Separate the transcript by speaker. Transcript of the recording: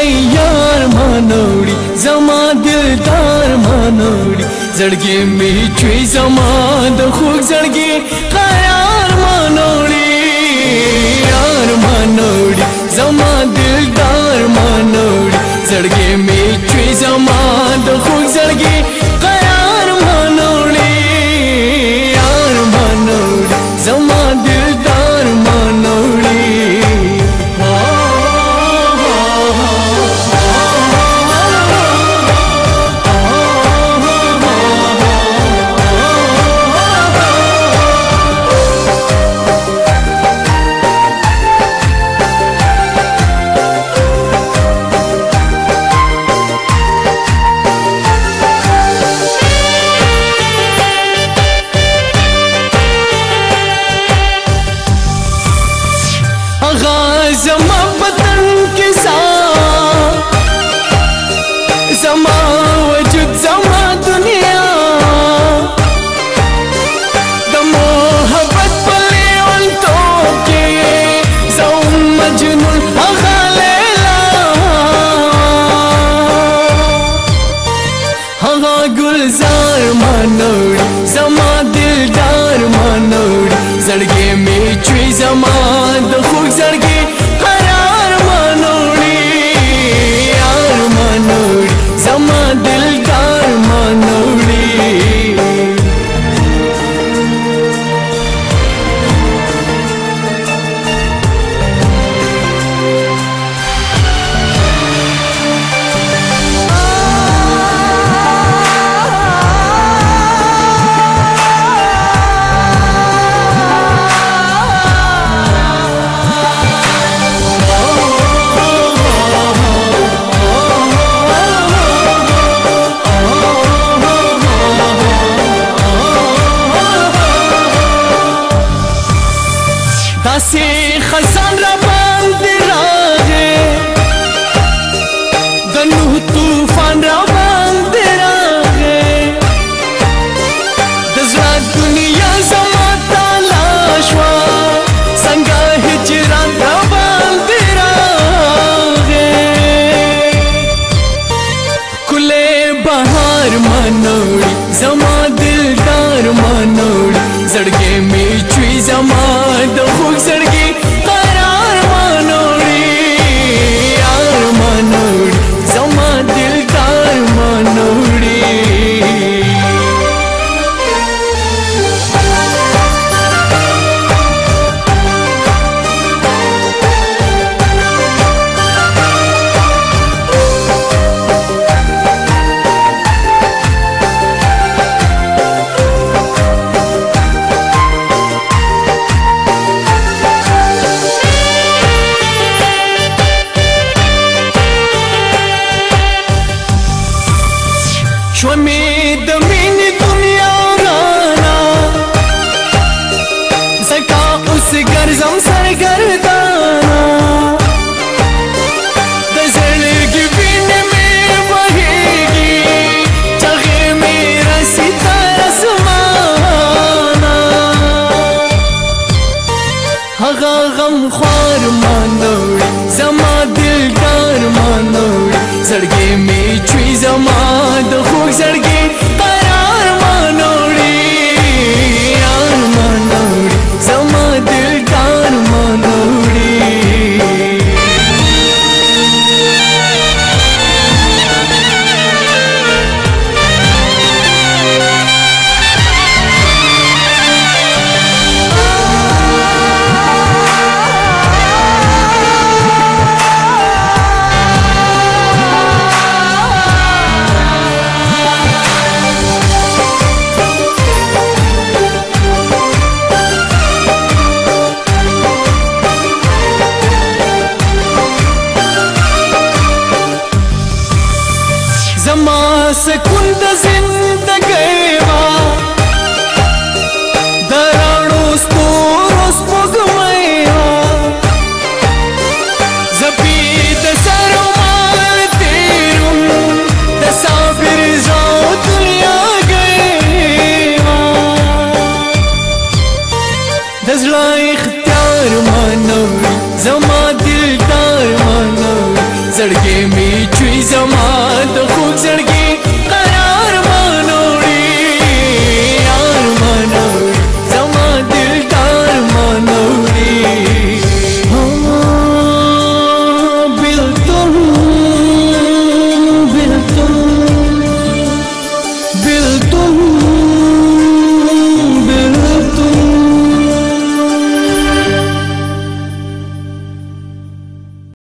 Speaker 1: خدای یار منوړي زما دلدار منوړي زړګي می چوي زما د خوږ زړګي قرار منوړي یار منوړي زما دلدار منوړي زړګي amor داسې خزان را باندې راغې د نوح طوفان را باندې راغې د زړه دنیا زما تالا شوه څنګه هجران را باندې راغې کلې بهار منوړي زما دلدار منوړي زړګې مې Te amar é tão سکون د زندګۍ ما درانو ستورو سپوږمۍ ما زپی د سرو مار تیرم د صابر زو دنیا گئی ما د زړه اختیار ما نو زما دل ته زړګي می چوي زما د خوب زړګي